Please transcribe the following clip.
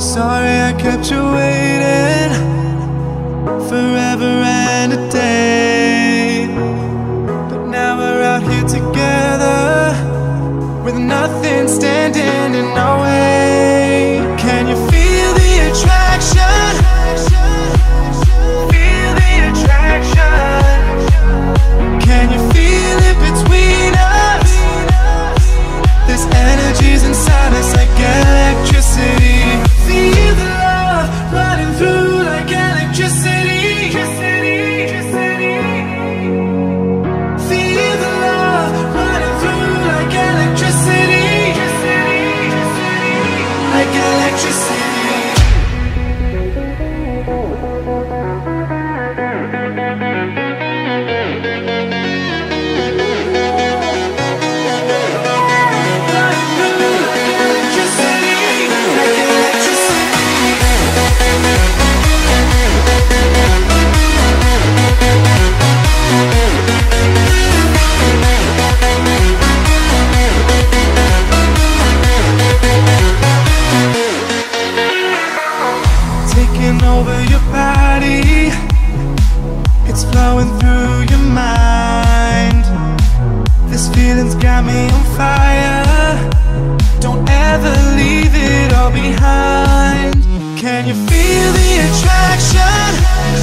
Sorry I kept you waiting forever and a day. But now we're out here together with nothing standing in our way. Body. It's flowing through your mind. This feeling's got me on fire. Don't ever leave it all behind. Can you feel the attraction?